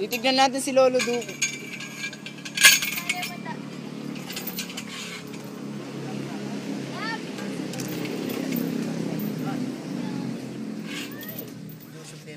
Titignan natin si Lolo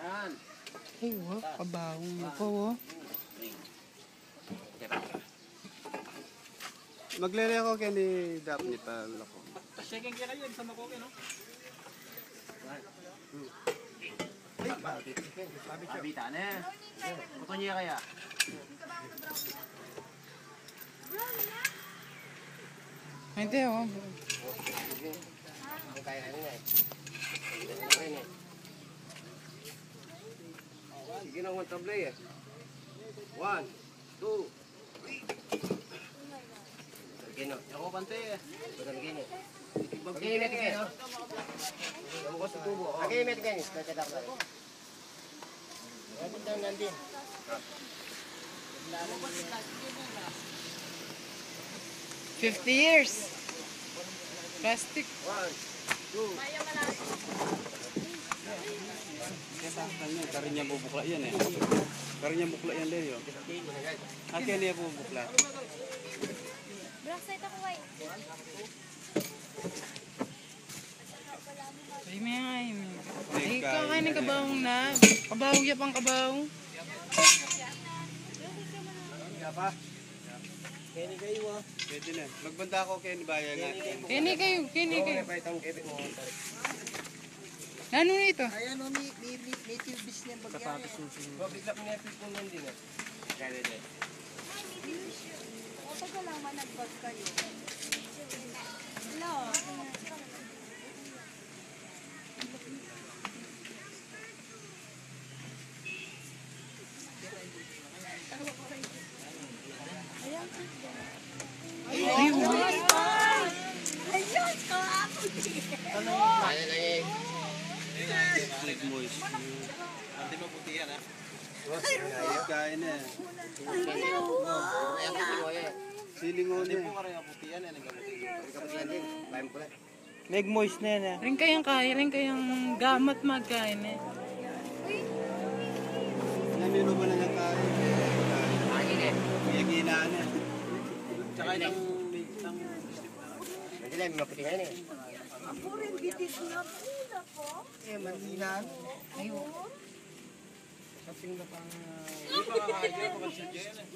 Duko. Ay, wow. Kabawang mo po, oh. Maglele ako kay ni Daphne pa lako. Second kaya kayo sa makoke, no? Habitan eh. Puto niya kaya. Ay, Hindi, oh. Sige na, one tablay eh. One, two, three. Gino. Ako pante eh. Bagal gini. Met gini. Kamu ko sa tubo. Met gini. Tatak na. Ano daw nandin? Fifty years. Plastic. One, two. Karinya bubukla yan eh. Karinya bukla yan Leo. Akin niya bubukla. Backside ako, Way. Ay, may ay, may. Ay, kakain ng kabawang na. Kabawang ya pang kabawang. Kini kayo ah. Pwede na. Magbanda ako kay ni Bayan natin. Kini kayo, kini kayo. Pa itong kibit mo. Ano na ito? Ayan o, native beast niya bagyan. Go, bigla mo na yung mo nandin eh. Kaya din. Kapag ka lang managbag kayo. Hello. Ay, wow. Ayun! Kaya lang eh. Leg moist. Hindi maputi yan, ha? Kain na. Kaya ko mo eh. Hindi po na. karang puti yan, eh. Nagkaputi. Din. Lain ko lang. Leg moist na yan ah. Rin kayang kaya, rin kayang gamat magkain eh. Namino ba na ng kain? Agin eh. Kaya ginaan eh. Tsaka yung isang Medyo lang, maputi nga eh. Eh, manhinan. Kasing na pang... Hindi pa kakahidya pa kasi dyan, eh.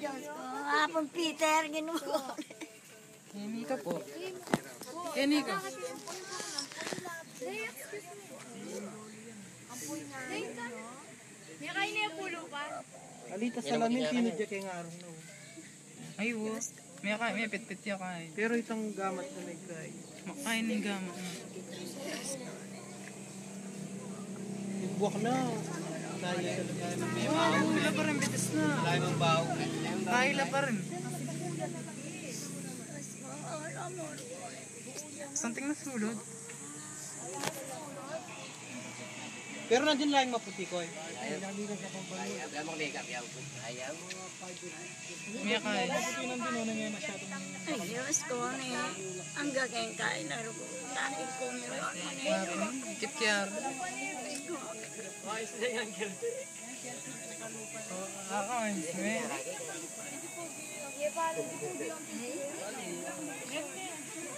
Diyos ko. Hapon, Peter. Ginuko. Kini ka po. Kini ka. May kain na yung pulo pa. Alita sa lamin, tinidya kay nga araw na. Ay, wow. May kain, may pitpit ya kain. Pero itong gamat na kay. Makain ng gamat na. Ibuwak na. Kaya May mahula pa rin, bitis na. Lain ng baho. Kaila pa rin. Something na sulod. Pero nandiyan lang maputi ko eh. Ayaw mo makeup. Ayaw mo. Ayaw mo. May kain. Ay, Diyos ko. Ano yun? Ang gagawin kain na rin ko. Kain ko meron. Mapin. Kikyar. Ako, may.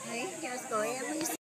Ay, Diyos ko. Ay,